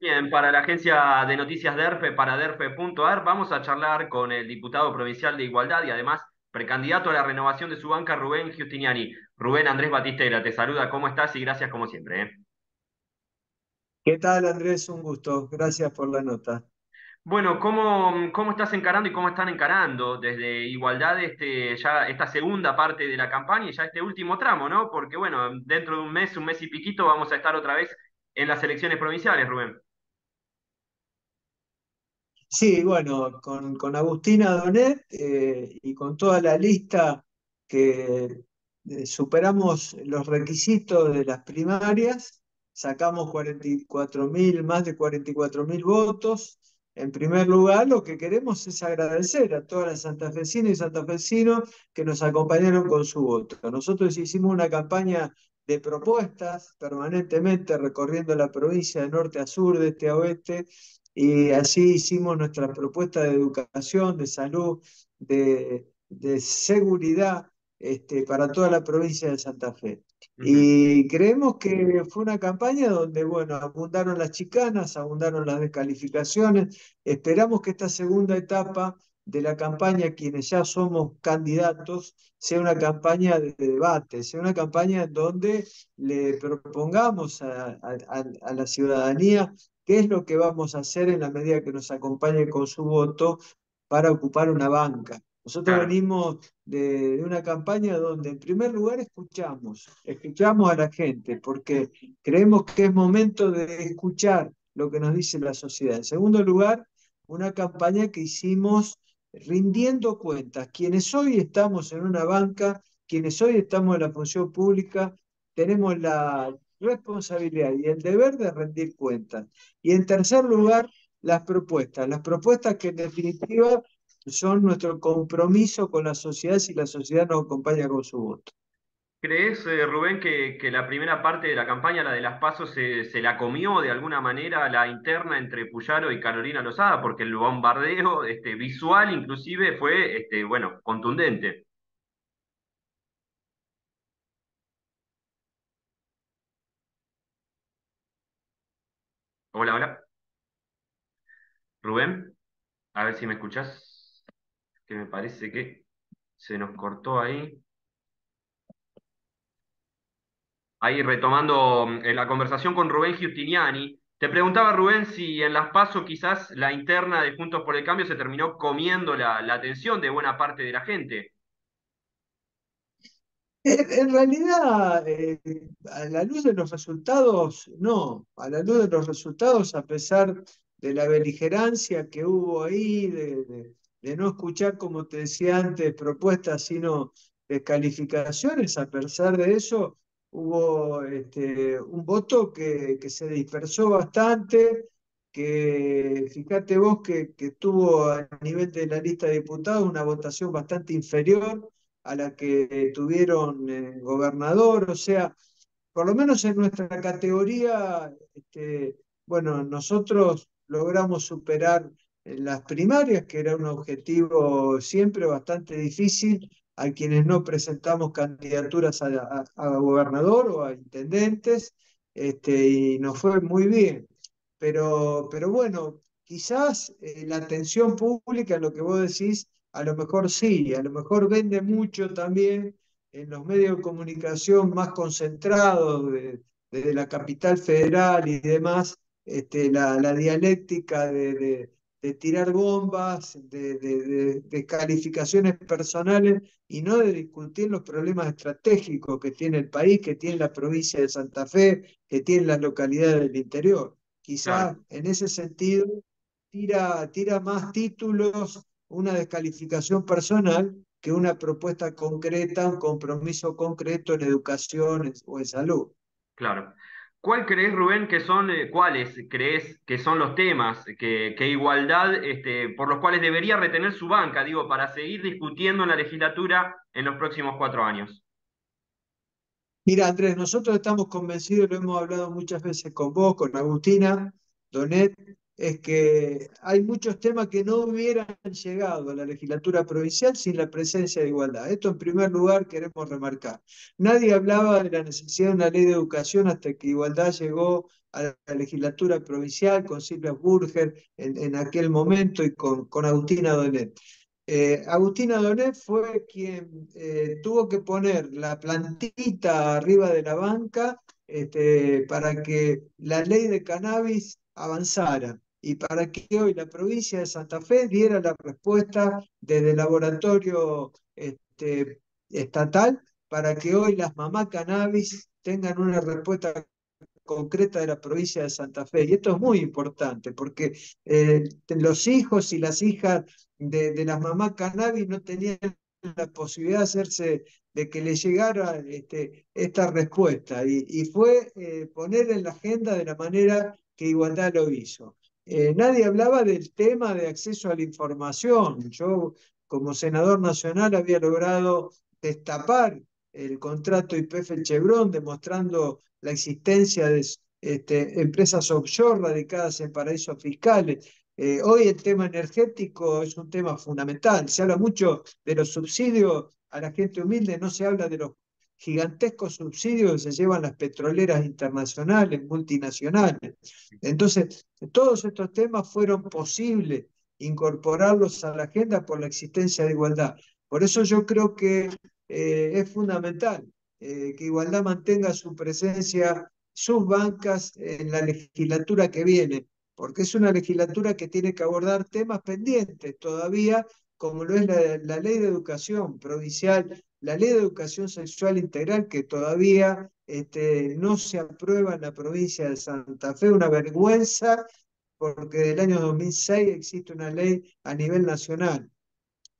Bien, para la agencia de noticias DERFE, para derfe.ar, vamos a charlar con el diputado provincial de Igualdad y además precandidato a la renovación de su banca, Rubén Giustiniani. Rubén Andrés Batistela, te saluda, ¿cómo estás? Y gracias como siempre. ¿eh? ¿Qué tal, Andrés? Un gusto. Gracias por la nota. Bueno, ¿cómo, ¿cómo estás encarando y cómo están encarando desde Igualdad este, ya esta segunda parte de la campaña y ya este último tramo, ¿no? Porque bueno, dentro de un mes, un mes y piquito, vamos a estar otra vez en las elecciones provinciales, Rubén. Sí, bueno, con, con Agustina Donet eh, y con toda la lista que eh, superamos los requisitos de las primarias, sacamos 44 mil, más de 44 mil votos. En primer lugar, lo que queremos es agradecer a todas las santafesinas y santafesinos que nos acompañaron con su voto. Nosotros hicimos una campaña de propuestas permanentemente recorriendo la provincia de norte a sur, de este a oeste, y así hicimos nuestra propuesta de educación, de salud, de, seguridad este, para toda la provincia de Santa Fe. Y creemos que fue una campaña donde, bueno, abundaron las chicanas, abundaron las descalificaciones. Esperamos que esta segunda etapa de la campaña, quienes ya somos candidatos, sea una campaña de debate, sea una campaña donde le propongamos a, a la ciudadanía qué es lo que vamos a hacer en la medida que nos acompañe con su voto para ocupar una banca. Nosotros venimos de, una campaña donde en primer lugar escuchamos, escuchamos a la gente, porque creemos que es momento de escuchar lo que nos dice la sociedad. En segundo lugar, una campaña que hicimos rindiendo cuentas. Quienes hoy estamos en una banca, quienes hoy estamos en la función pública, tenemos la responsabilidad y el deber de rendir cuentas. Y en tercer lugar, las propuestas. Las propuestas que en definitiva son nuestro compromiso con la sociedad si la sociedad nos acompaña con su voto. ¿Crees, eh, Rubén, que, que, la primera parte de la campaña, la de las pasos, se, se, la comió de alguna manera la interna entre Puyaro y Carolina Lozada? Porque el bombardeo este, visual inclusive fue, este, bueno, contundente. Hola, hola. Rubén, a ver si me escuchás, que me parece que se nos cortó ahí. Ahí retomando eh, la conversación con Rubén Giustiniani, te preguntaba Rubén si en las PASO quizás la interna de Juntos por el Cambio se terminó comiendo la, la atención de buena parte de la gente. En realidad, eh, a la luz de los resultados, no. A la luz de los resultados, a pesar de la beligerancia que hubo ahí, de, no escuchar, como te decía antes, propuestas, sino descalificaciones, a pesar de eso, hubo este, un voto que, se dispersó bastante, que fíjate vos que, que tuvo a nivel de la lista de diputados una votación bastante inferior a la que tuvieron el gobernador, o sea, por lo menos en nuestra categoría, este, bueno, nosotros logramos superar las primarias, que era un objetivo siempre bastante difícil, a quienes no presentamos candidaturas a, gobernador o a intendentes, este, y nos fue muy bien. Pero, pero bueno, quizás eh, la atención pública, lo que vos decís, a lo mejor sí, a lo mejor vende mucho también en los medios de comunicación más concentrados desde la capital federal y demás, este, la, dialéctica de, tirar bombas, de, calificaciones personales y no de discutir los problemas estratégicos que tiene el país, que tiene la provincia de Santa Fe, que tiene las localidades del interior. Quizás en ese sentido tira, tira más títulos una descalificación personal que una propuesta concreta, un compromiso concreto en educación o en salud. Claro. ¿Cuál crees, Rubén, que son, eh, cuáles crees que son los temas que, que Igualdad, este, por los cuales debería retener su banca, digo, para seguir discutiendo en la legislatura en los próximos cuatro años? Mira, Andrés, nosotros estamos convencidos, lo hemos hablado muchas veces con vos, con Agustina Donet, es que hay muchos temas que no hubieran llegado a la legislatura provincial sin la presencia de igualdad. Esto en primer lugar queremos remarcar. Nadie hablaba de la necesidad de una ley de educación hasta que igualdad llegó a la legislatura provincial con Silvia Burger en, aquel momento y con, con Agustina Donet. Eh, Agustina Donet fue quien eh, tuvo que poner la plantita arriba de la banca este, para que la ley de cannabis avanzara y para que hoy la provincia de Santa Fe diera la respuesta desde el laboratorio este, estatal para que hoy las mamás cannabis tengan una respuesta concreta de la provincia de Santa Fe. Y esto es muy importante porque eh, los hijos y las hijas de, las mamás cannabis no tenían la posibilidad de hacerse, de que le llegara este, esta respuesta. Y, fue eh, poner en la agenda de la manera que Igualdad lo hizo. Eh, nadie hablaba del tema de acceso a la información. Yo, como senador nacional, había logrado destapar el contrato IPF Chevron, demostrando la existencia de este, empresas offshore radicadas en paraísos fiscales. Eh, hoy el tema energético es un tema fundamental. Se habla mucho de los subsidios a la gente humilde, no se habla de los gigantescos subsidios que se llevan las petroleras internacionales, multinacionales. Entonces, todos estos temas fueron posibles incorporarlos a la agenda por la existencia de igualdad. Por eso yo creo que eh, es fundamental eh, que Igualdad mantenga su presencia, sus bancas en la legislatura que viene, porque es una legislatura que tiene que abordar temas pendientes todavía, como lo es la ley de educación provincial la ley de educación sexual integral que todavía este, no se aprueba en la provincia de Santa Fe, una vergüenza, porque del año 2006 existe una ley a nivel nacional.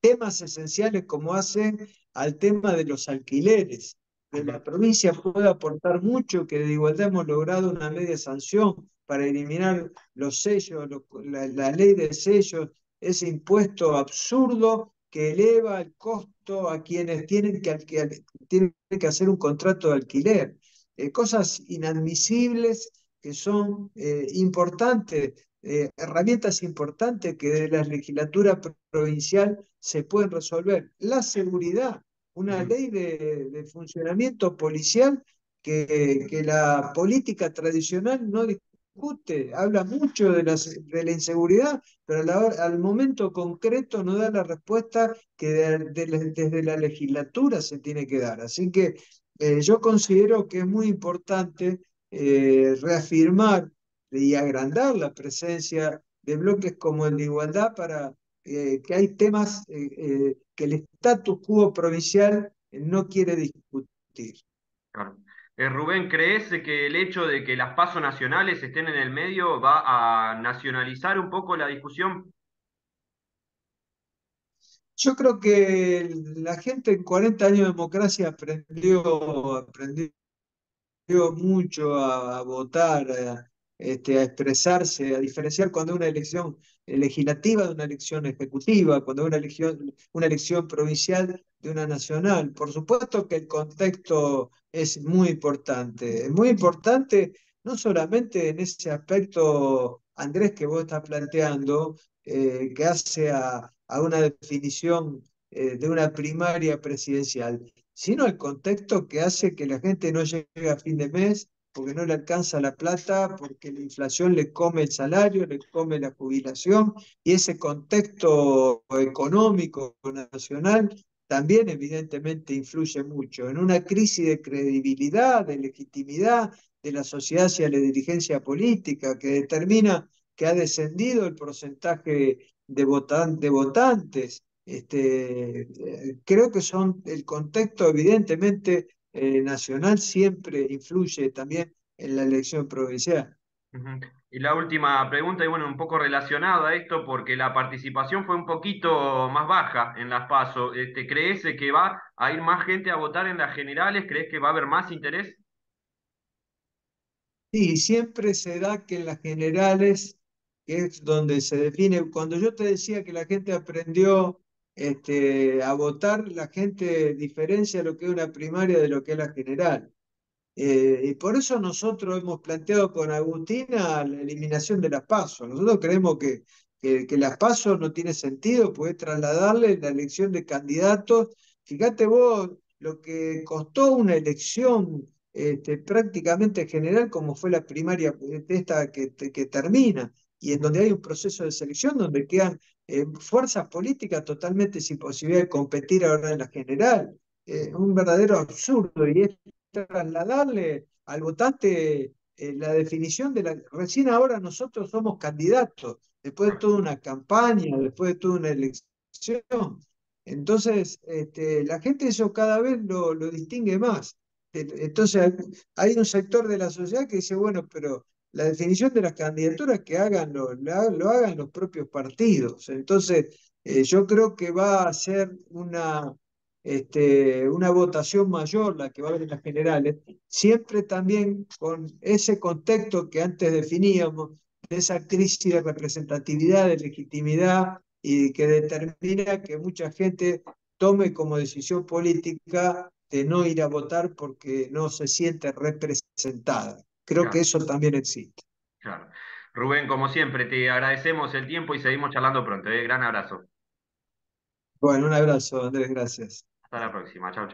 Temas esenciales como hacen al tema de los alquileres. De la provincia puede aportar mucho, que de igualdad hemos logrado una media sanción para eliminar los sellos, la, la ley de sellos, ese impuesto absurdo que eleva el costo a quienes tienen que, tienen que hacer un contrato de alquiler. Eh, cosas inadmisibles que son eh, importantes, eh, herramientas importantes que de la legislatura provincial se pueden resolver. La seguridad, una ley de, funcionamiento policial que, que, la política tradicional no, discute, habla mucho de la, de la inseguridad, pero al momento concreto no da la respuesta que desde la legislatura se tiene que dar. Así que eh, yo considero que es muy importante eh, reafirmar y agrandar la presencia de bloques como el de igualdad para eh, que hay temas que el status quo provincial no quiere discutir. Eh, Rubén, ¿crees que el hecho de que las pasos nacionales estén en el medio va a nacionalizar un poco la discusión? Yo creo que la gente en 40 años de democracia aprendió, mucho a, votar, a, este, a expresarse, a diferenciar cuando una elección legislativa de una elección ejecutiva, cuando una elección, una elección provincial de una nacional. Por supuesto que el contexto es muy importante, es muy importante no solamente en ese aspecto, Andrés, que vos estás planteando, eh, que hace a, una definición eh, de una primaria presidencial, sino el contexto que hace que la gente no llegue a fin de mes porque no le alcanza la plata, porque la inflación le come el salario, le come la jubilación, y ese contexto económico nacional también evidentemente influye mucho en una crisis de credibilidad, de legitimidad de la sociedad hacia la dirigencia política, que determina que ha descendido el porcentaje de, votantes. Este, eh, creo que son el contexto evidentemente eh, nacional siempre influye también en la elección provincial. Y la última pregunta, y bueno, un poco relacionada a esto, porque la participación fue un poquito más baja en las PASO. Este, ¿Crees que va a ir más gente a votar en las generales? ¿Crees que va a haber más interés? Sí, siempre se da que en las generales, que es donde se define, cuando yo te decía que la gente aprendió este, a votar, la gente diferencia lo que es una primaria de lo que es la general. Eh, y por eso nosotros hemos planteado con Agustina la eliminación de las pasos. Nosotros creemos que, que, las pasos no tiene sentido, puede trasladarle la elección de candidatos. Fíjate vos lo que costó una elección este, prácticamente general, como fue la primaria esta que, que termina, y en donde hay un proceso de selección donde quedan eh, fuerzas políticas totalmente sin posibilidad de competir ahora en la general. Eh, un verdadero absurdo y trasladarle al votante eh, la definición de la... Recién ahora nosotros somos candidatos, después de toda una campaña, después de toda una elección. Entonces, este, la gente eso cada vez lo, lo distingue más. Entonces, hay un sector de la sociedad que dice, bueno, pero la definición de las candidaturas que hagan lo, lo hagan los propios partidos. Entonces, eh, yo creo que va a ser una, este, una votación mayor la que va a haber en las generales, siempre también con ese contexto que antes definíamos, de esa crisis de representatividad, de legitimidad y que determina que mucha gente tome como decisión política de no ir a votar porque no se siente representada. Creo Claro, que eso también existe. claro. Rubén, como siempre, te agradecemos el tiempo y seguimos charlando pronto. ¿eh? Gran abrazo. Bueno, un abrazo, Andrés, gracias. Hasta la próxima. Chau, chau.